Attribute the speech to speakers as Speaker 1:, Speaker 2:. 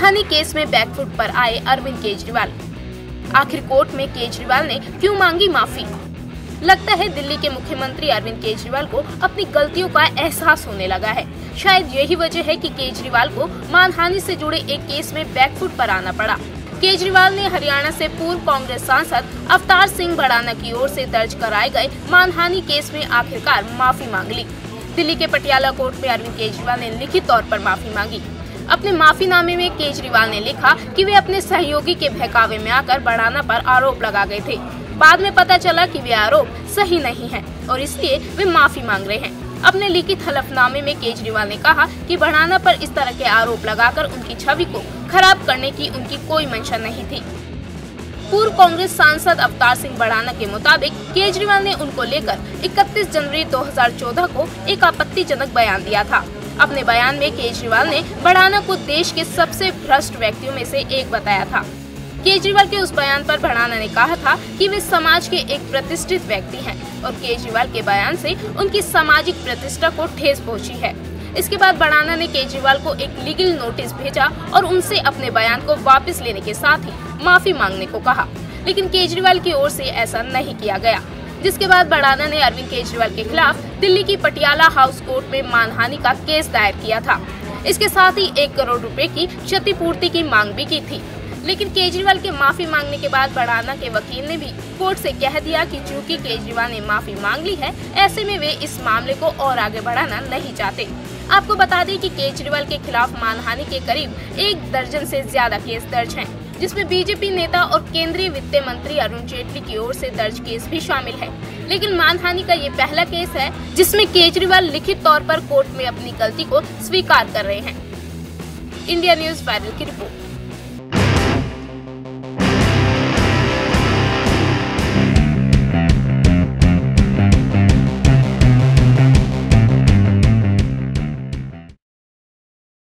Speaker 1: मानहानि केस में बैकफुट पर आए अरविंद केजरीवाल। आखिर कोर्ट में केजरीवाल ने क्यों मांगी माफ़ी? लगता है दिल्ली के मुख्यमंत्री अरविंद केजरीवाल को अपनी गलतियों का एहसास होने लगा है। शायद यही वजह है कि केजरीवाल को मानहानि से जुड़े एक केस में बैकफुट पर आना पड़ा। केजरीवाल ने हरियाणा से पूर्व कांग्रेस सांसद अवतार सिंह भड़ाना की ओर से दर्ज कराए गए मानहानि केस में आखिरकार माफ़ी मांग ली। दिल्ली के पटियाला कोर्ट में अरविंद केजरीवाल ने लिखित तौर पर माफ़ी मांगी। अपने माफीनामे में केजरीवाल ने लिखा कि वे अपने सहयोगी के बहकावे में आकर बढ़ाना पर आरोप लगा गए थे। बाद में पता चला कि वे आरोप सही नहीं है और इसलिए वे माफ़ी मांग रहे हैं। अपने लिखित हलफनामे में केजरीवाल ने कहा कि बढ़ाना पर इस तरह के आरोप लगाकर उनकी छवि को खराब करने की उनकी कोई मंशा नहीं थी। पूर्व कांग्रेस सांसद अवतार सिंह बढ़ाना के मुताबिक केजरीवाल ने उनको लेकर 31 जनवरी 2014 को एक आपत्तिजनक बयान दिया था। अपने बयान में केजरीवाल ने बढ़ाना को देश के सबसे भ्रष्ट व्यक्तियों में से एक बताया था। केजरीवाल के उस बयान पर भड़ाना ने कहा था कि वे समाज के एक प्रतिष्ठित व्यक्ति हैं और केजरीवाल के बयान से उनकी सामाजिक प्रतिष्ठा को ठेस पहुँची है। इसके बाद बढ़ाना ने केजरीवाल को एक लीगल नोटिस भेजा और उनसे अपने बयान को वापस लेने के साथ ही माफ़ी मांगने को कहा। लेकिन केजरीवाल की ओर से ऐसा नहीं किया गया। जिसके बाद बड़ाना ने अरविंद केजरीवाल के खिलाफ दिल्ली की पटियाला हाउस कोर्ट में मानहानि का केस दायर किया था। इसके साथ ही एक करोड़ रुपए की क्षतिपूर्ति की मांग भी की थी। लेकिन केजरीवाल के माफ़ी मांगने के बाद बड़ाना के वकील ने भी कोर्ट से कह दिया कि चूँकि केजरीवाल ने माफ़ी मांग ली है ऐसे में वे इस मामले को और आगे बढ़ाना नहीं चाहते। आपको बता दें कि केजरीवाल के खिलाफ मानहानि के करीब एक दर्जन से ज़्यादा केस दर्ज हैं, जिसमें बीजेपी नेता और केंद्रीय वित्त मंत्री अरुण जेटली की ओर से दर्ज केस भी शामिल है। लेकिन मानहानि का ये पहला केस है, जिसमें केजरीवाल लिखित तौर पर कोर्ट में अपनी गलती को स्वीकार कर रहे हैं। इंडिया न्यूज़ वायरल की रिपोर्ट।